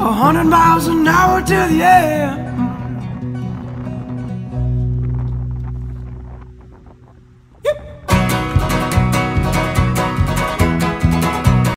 A hundred miles an hour to the air.